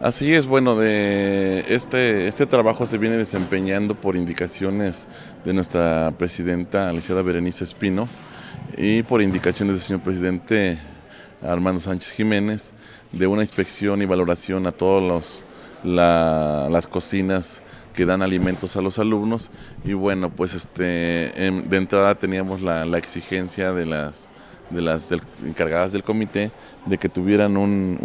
Así es, bueno, de este, este trabajo se viene desempeñando por indicaciones de nuestra presidenta, Alicia Berenice Espino, y por indicaciones del señor presidente Armando Sánchez Jiménez, de una inspección y valoración a todas las cocinas que dan alimentos a los alumnos. Y bueno pues este de entrada teníamos la exigencia de las de las encargadas del comité de que tuvieran un,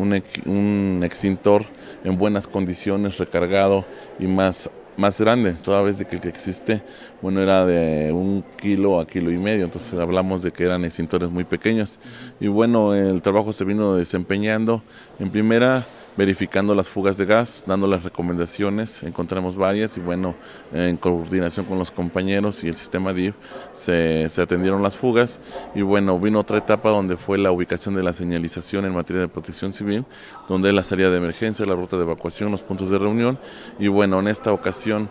un, extintor en buenas condiciones, recargado y más, más grande, toda vez de que el que existe, bueno, era de un kilo a kilo y medio, entonces hablamos de que eran extintores muy pequeños. Y bueno, el trabajo se vino desempeñando. En primera verificando las fugas de gas, dando las recomendaciones, encontramos varias y bueno, en coordinación con los compañeros y el sistema DIF se, atendieron las fugas. Y bueno, vino otra etapa donde fue la ubicación de la señalización en materia de protección civil, donde la salida de emergencia, la ruta de evacuación, los puntos de reunión. Y bueno, en esta ocasión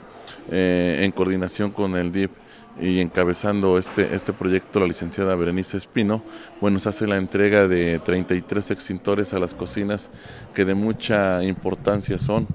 eh, en coordinación con el DIF y encabezando este, este proyecto la licenciada Berenice Espino, bueno, se hace la entrega de 33 extintores a las cocinas que de mucha importancia son,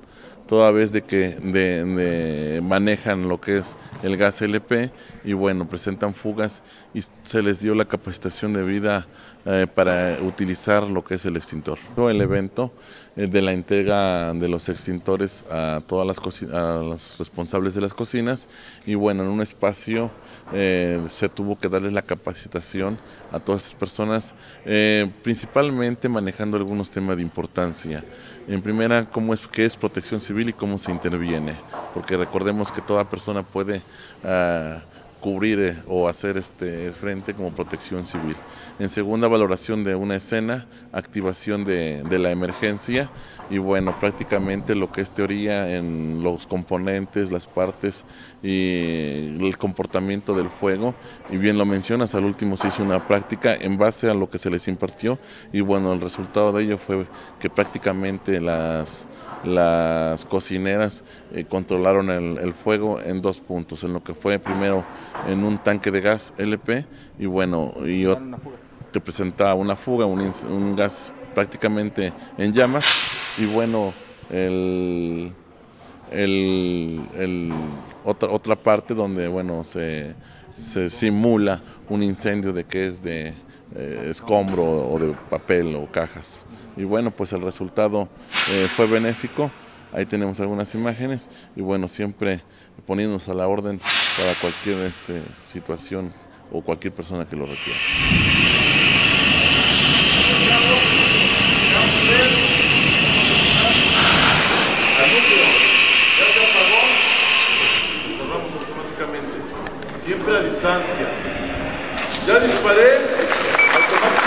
toda vez de que de, manejan lo que es el gas LP y bueno, presentan fugas y se les dio la capacitación de vida eh, para utilizar lo que es el extintor. El evento eh, de la entrega de los extintores a todas las a los responsables de las cocinas y bueno, en un espacio eh, se tuvo que darles la capacitación a todas esas personas, principalmente manejando algunos temas de importancia. En primera, cómo es, qué es protección civil y cómo se interviene, porque recordemos que toda persona puede ah, cubrir eh, o hacer este frente como protección civil. En segunda, valoración de una escena, activación de, la emergencia y bueno, prácticamente lo que es teoría en los componentes, las partes y el comportamiento del fuego. Y bien lo mencionas, al último se hizo una práctica en base a lo que se les impartió y bueno, el resultado de ello fue que prácticamente las las cocineras eh, controlaron el, fuego en dos puntos, en lo que fue primero en un tanque de gas LP y bueno, y te presentaba una fuga, un, gas prácticamente en llamas y bueno, el, otra, otra parte donde bueno se, se simula un incendio de que es de eh, escombro o de papel o cajas. Y bueno, pues el resultado eh, fue benéfico. Ahí tenemos algunas imágenes y bueno, siempre poniéndonos a la orden para cualquier este, situación o cualquier persona que lo requiera. Siempre a distancia. Ya disparé.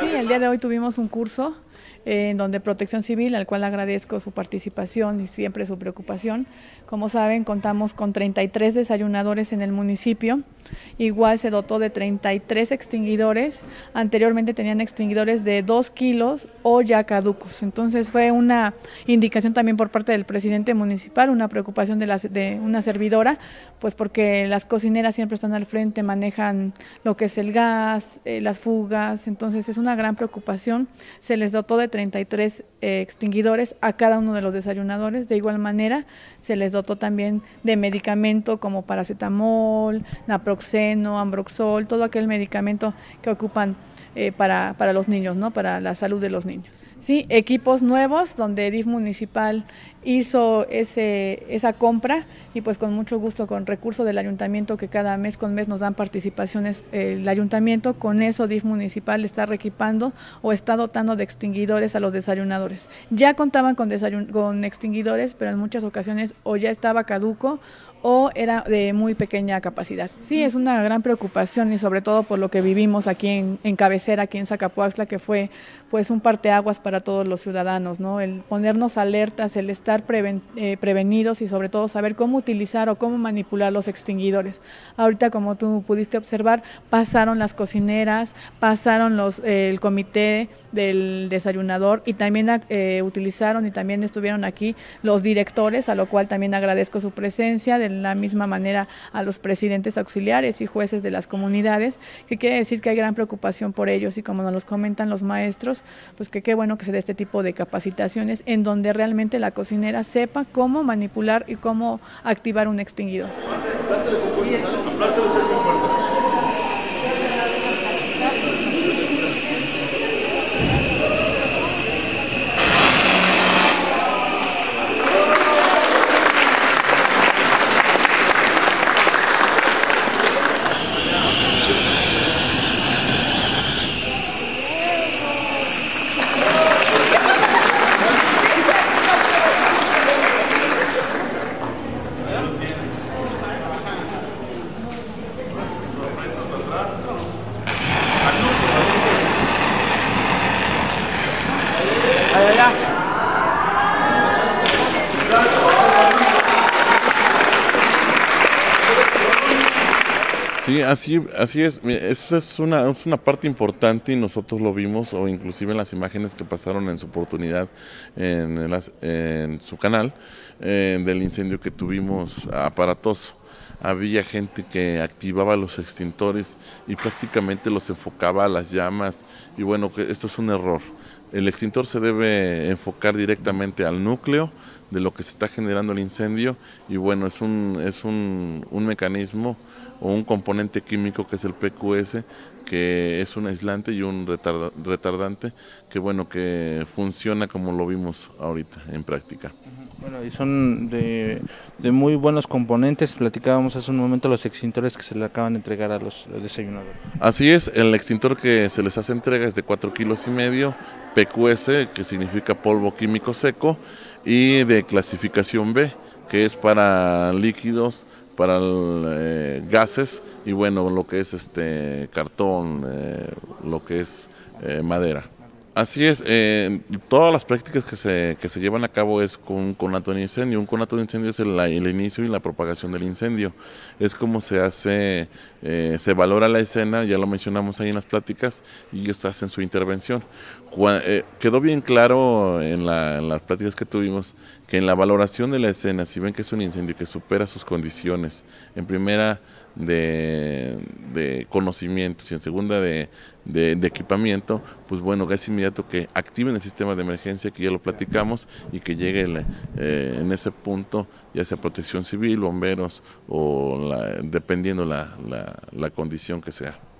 Sí, el día de hoy tuvimos un curso en donde Protección Civil, al cual agradezco su participación y siempre su preocupación. Como saben, contamos con 33 desayunadores en el municipio. Igual se dotó de 33 extinguidores. Anteriormente tenían extinguidores de 2 kilos o ya caducos. Entonces fue una indicación también por parte del presidente municipal, una preocupación de, una servidora, pues porque las cocineras siempre están al frente, manejan lo que es el gas, eh, las fugas. Entonces es una gran preocupación. Se les dotó de 33 eh, extinguidores a cada uno de los desayunadores. De igual manera, se les dotó también de medicamento como paracetamol, naproxeno, ambroxol, todo aquel medicamento que ocupan eh, para, para, los niños, ¿no? para la salud de los niños. Sí, equipos nuevos donde DIF municipal hizo ese, esa compra y pues con mucho gusto con recurso del ayuntamiento que cada mes con mes nos dan participaciones el ayuntamiento, con eso DIF municipal está reequipando o está dotando de extinguidores a los desayunadores. Ya contaban con, con extinguidores, pero en muchas ocasiones o ya estaba caduco o era de muy pequeña capacidad. Sí, es una gran preocupación y sobre todo por lo que vivimos aquí en, en cabecera, aquí en Zacapuaxla, que fue pues un parteaguas para para todos los ciudadanos, ¿no? El ponernos alertas, el estar eh, prevenidos y sobre todo saber cómo utilizar o cómo manipular los extinguidores. Ahorita, como tú pudiste observar, pasaron las cocineras, pasaron los, eh, el comité del desayunador y también eh, utilizaron y también estuvieron aquí los directores, a lo cual también agradezco su presencia, de la misma manera a los presidentes auxiliares y jueces de las comunidades, que quiere decir que hay gran preocupación por ellos y como nos los comentan los maestros, pues que qué bueno que dé este tipo de capacitaciones en donde realmente la cocinera sepa cómo manipular y cómo activar un extinguidor. Así, así es. Eso es una, es una parte importante y nosotros lo vimos, o inclusive en las imágenes que pasaron en su oportunidad en, en su canal, eh, del incendio que tuvimos aparatoso había gente que activaba los extintores y prácticamente los enfocaba a las llamas y bueno, que esto es un error. El extintor se debe enfocar directamente al núcleo de lo que se está generando el incendio y bueno, es un, es un, un mecanismo o un componente químico que es el PQS, que es un aislante y un retardante que bueno, que funciona como lo vimos ahorita en práctica. Bueno, y son de, muy buenos componentes. Platicábamos hace un momento los extintores que se le acaban de entregar a los desayunadores. Así es, el extintor que se les hace entrega es de 4 kilos y medio, PQS, que significa polvo químico seco, y de clasificación B, que es para líquidos, para eh, gases y bueno, lo que es este cartón, eh, lo que es eh, madera. Así es, eh, todas las prácticas que se, que se llevan a cabo es con un conato de incendio. Un conato de incendio es el, el inicio y la propagación del incendio. Es como se hace, eh, se valora la escena, ya lo mencionamos ahí en las pláticas, y ellos hacen su intervención. Eh, quedó bien claro en, en, las pláticas que tuvimos que en la valoración de la escena, si ven que es un incendio que supera sus condiciones, en primera de, conocimientos y en segunda de, equipamiento, pues bueno, es inmediato que activen el sistema de emergencia, que ya lo platicamos, y que llegue eh, en ese punto, ya sea protección civil, bomberos, o dependiendo la, la condición que sea.